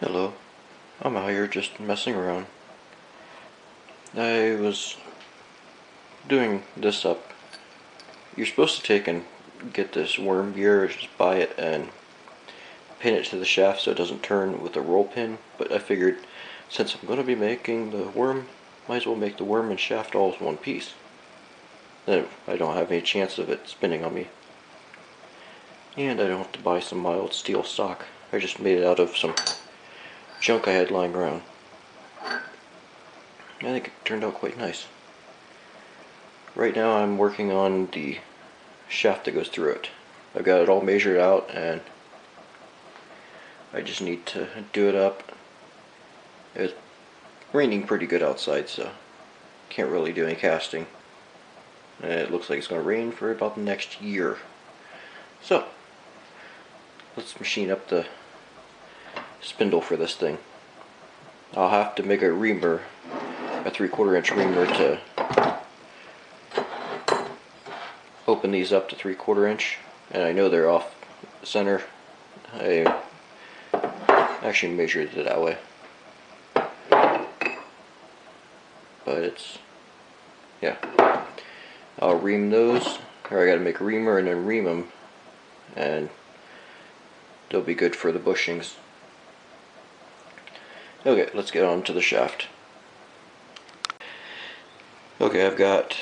Hello, I'm out here just messing around. I was doing this up. You're supposed to take and get this worm gear, just buy it and pin it to the shaft so it doesn't turn with a roll pin. But I figured since I'm going to be making the worm, might as well make the worm and shaft all as one piece. Then I don't have any chance of it spinning on me. And I don't have to buy some mild steel stock. I just made it out of some junk I had lying around. I think it turned out quite nice. Right now I'm working on the shaft that goes through it. I've got it all measured out and I just need to do it up. It's raining pretty good outside so can't really do any casting. And it looks like it's going to rain for about the next year. So, let's machine up the spindle for this thing. I'll have to make a reamer, a three quarter inch reamer to open these up to three quarter inch and I know they're off center. I actually measured it that way. But it's, yeah. I'll ream those, or I gotta make a reamer and then ream them and they'll be good for the bushings. Okay, let's get on to the shaft. Okay, I've got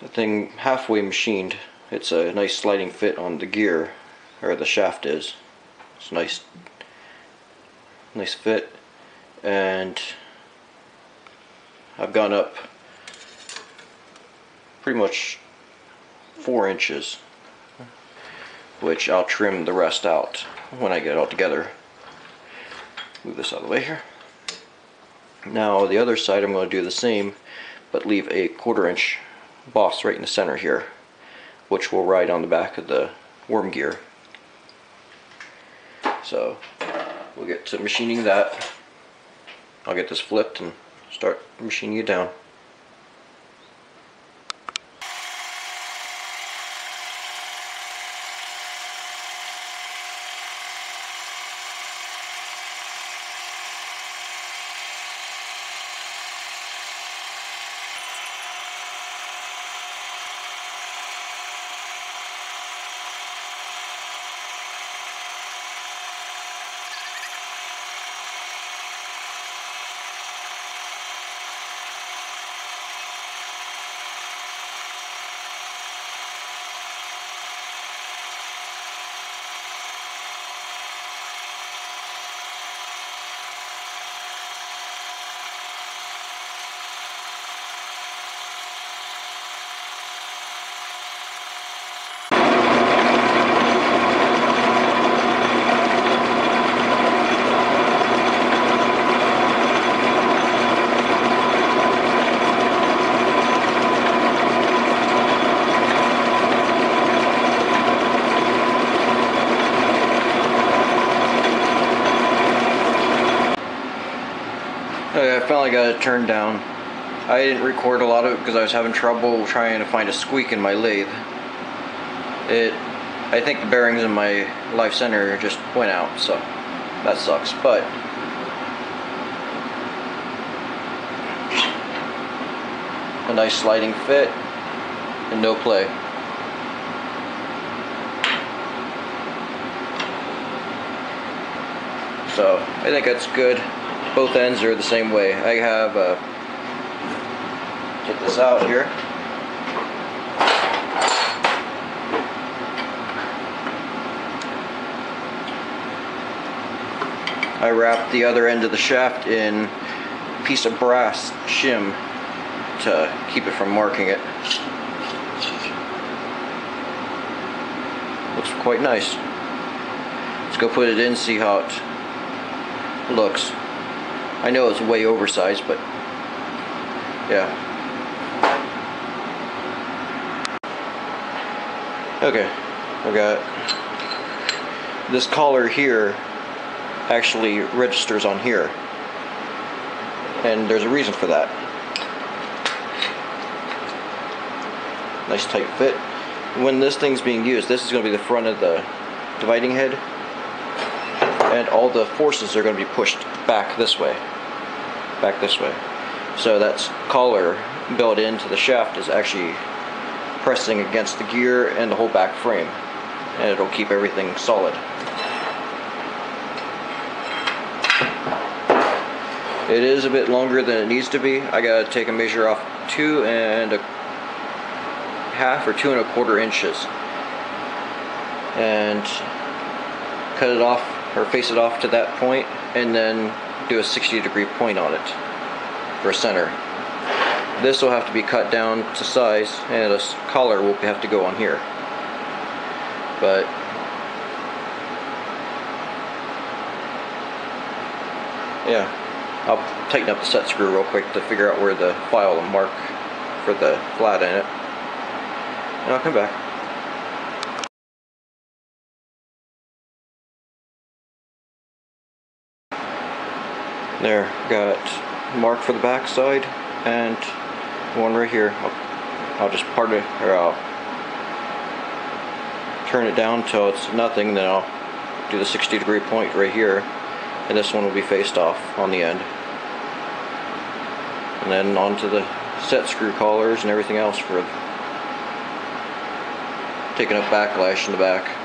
the thing halfway machined. It's a nice sliding fit on the gear, or the shaft is. It's nice, nice fit, and I've gone up pretty much four inches, which I'll trim the rest out when I get it all together move this out of the way here. Now the other side I'm going to do the same but leave a quarter inch boss right in the center here which will ride on the back of the worm gear. So we'll get to machining that. I'll get this flipped and start machining it down. I finally got it turned down. I didn't record a lot of it because I was having trouble trying to find a squeak in my lathe. It, I think the bearings in my live center just went out, so that sucks. But a nice sliding fit and no play. So I think that's good both ends are the same way. I have, uh, get this out here. I wrapped the other end of the shaft in a piece of brass shim to keep it from marking it. Looks quite nice. Let's go put it in, see how it looks. I know it's way oversized, but yeah. Okay, I got this collar here actually registers on here. And there's a reason for that. Nice tight fit. When this thing's being used, this is going to be the front of the dividing head. and all the forces are going to be pushed back this way. Back this way. So that's collar built into the shaft is actually pressing against the gear and the whole back frame. And it'll keep everything solid. It is a bit longer than it needs to be. I gotta take a measure off two and a half or two and a quarter inches. And cut it off or face it off to that point and then do a 60 degree point on it for center. This will have to be cut down to size and a collar will have to go on here. But yeah, I'll tighten up the set screw real quick to figure out where the file will mark for the flat in it. And I'll come back. There, got mark for the back side and one right here. I'll, I'll just part it, or I'll turn it down till it's nothing, then I'll do the 60 degree point right here, and this one will be faced off on the end. And then onto the set screw collars and everything else for taking up backlash in the back.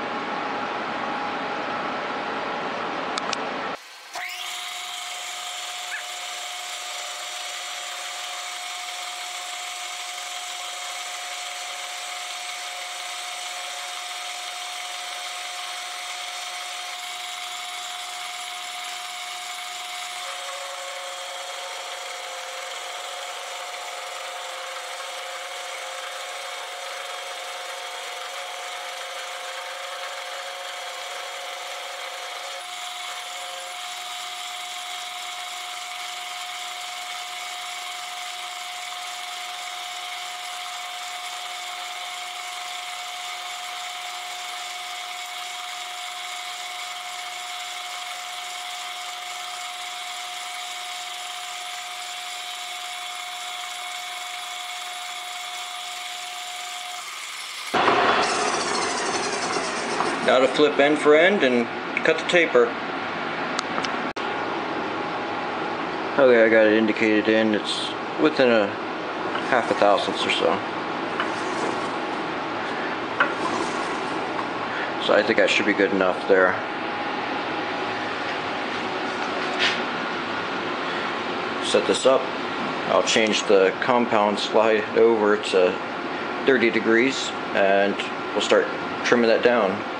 Now to flip end for end and cut the taper. Okay, I got it indicated in. It's within a half a thousandths or so. So I think that should be good enough there. Set this up. I'll change the compound slide over to 30 degrees and we'll start trimming that down.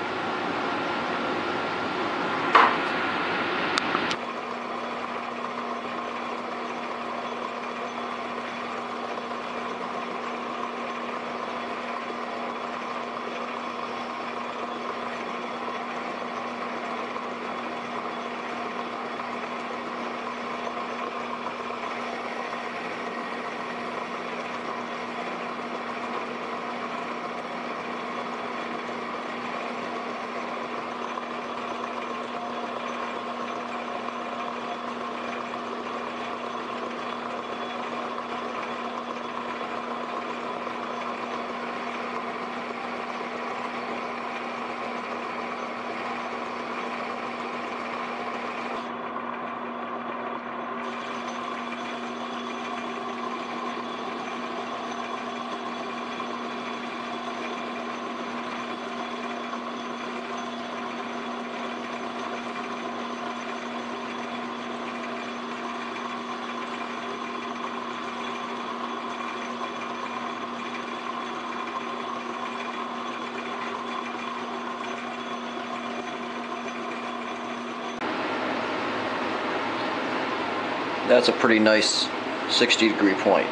That's a pretty nice 60 degree point.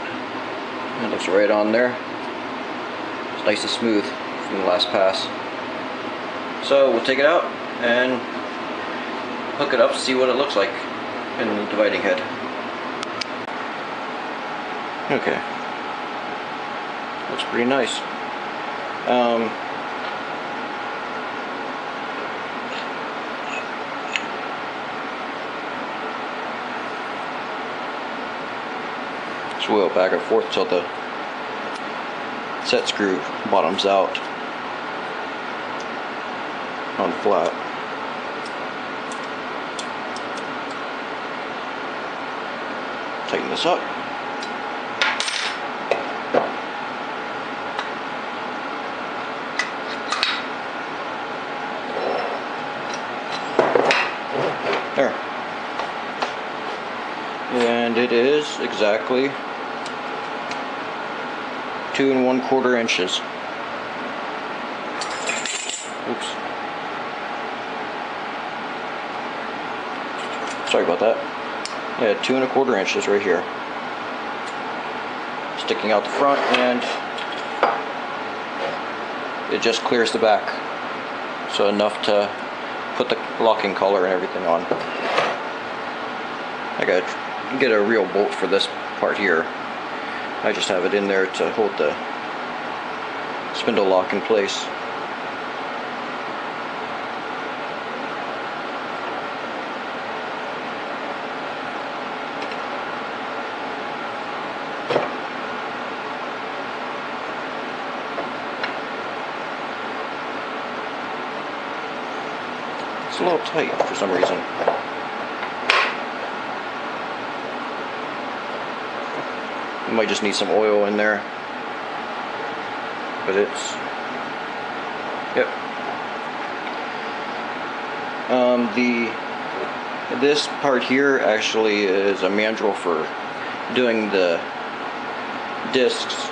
It looks right on there. It's nice and smooth from the last pass. So we'll take it out and hook it up, see what it looks like in the dividing head. Okay. Looks pretty nice. Um, swivel back and forth till the set screw bottoms out on flat. Taking this up. There. And it is exactly two and one quarter inches. Oops. Sorry about that. Yeah, two and a quarter inches right here. Sticking out the front and it just clears the back. So enough to put the locking collar and everything on. I gotta get a real bolt for this part here. I just have it in there to hold the spindle lock in place. It's a little tight for some reason. You might just need some oil in there. But it's, yep. Um, the, this part here actually is a mandrel for doing the discs.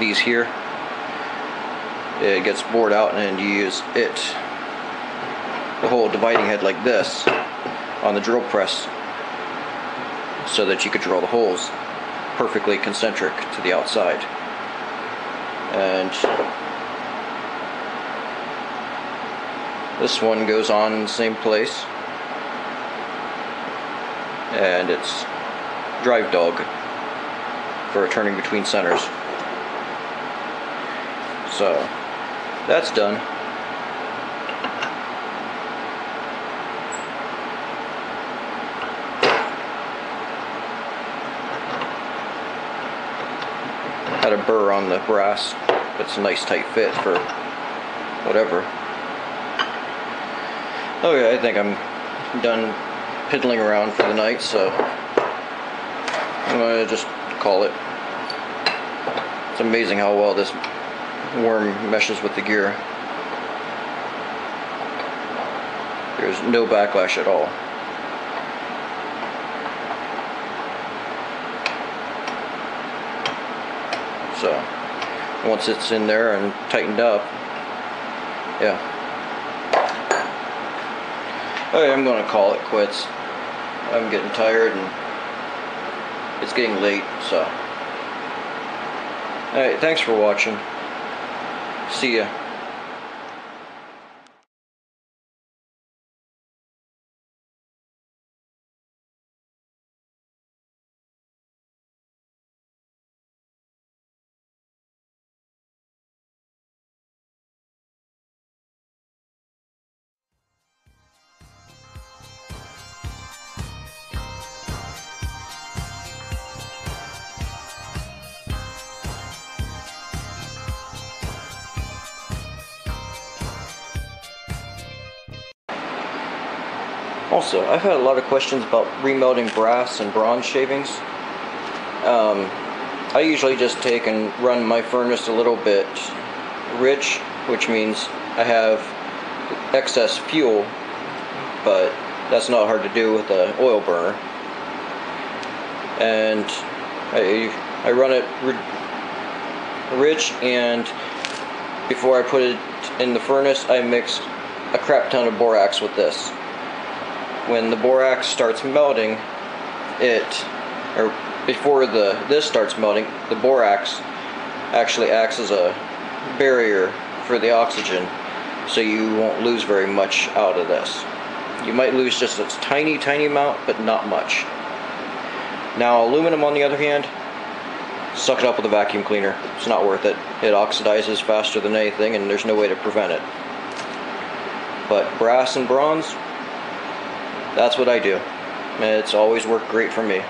These here it gets bored out and you use it the whole dividing head like this on the drill press so that you could drill the holes perfectly concentric to the outside. And this one goes on in the same place. And it's drive dog for turning between centers. So that's done. Had a burr on the brass. It's a nice tight fit for whatever. Oh, okay, I think I'm done piddling around for the night, so I'm gonna just call it. It's amazing how well this worm meshes with the gear. There's no backlash at all. So, once it's in there and tightened up, yeah. Oh, okay, I'm gonna call it quits. I'm getting tired and it's getting late, so. Alright, thanks for watching. See ya. Also, I've had a lot of questions about remelting brass and bronze shavings. Um, I usually just take and run my furnace a little bit rich, which means I have excess fuel, but that's not hard to do with an oil burner. And I, I run it rich, and before I put it in the furnace, I mix a crap ton of borax with this when the borax starts melting, it, or before the this starts melting, the borax actually acts as a barrier for the oxygen, so you won't lose very much out of this. You might lose just a tiny, tiny amount, but not much. Now, aluminum, on the other hand, suck it up with a vacuum cleaner. It's not worth it. It oxidizes faster than anything, and there's no way to prevent it. But brass and bronze, that's what I do. It's always worked great for me.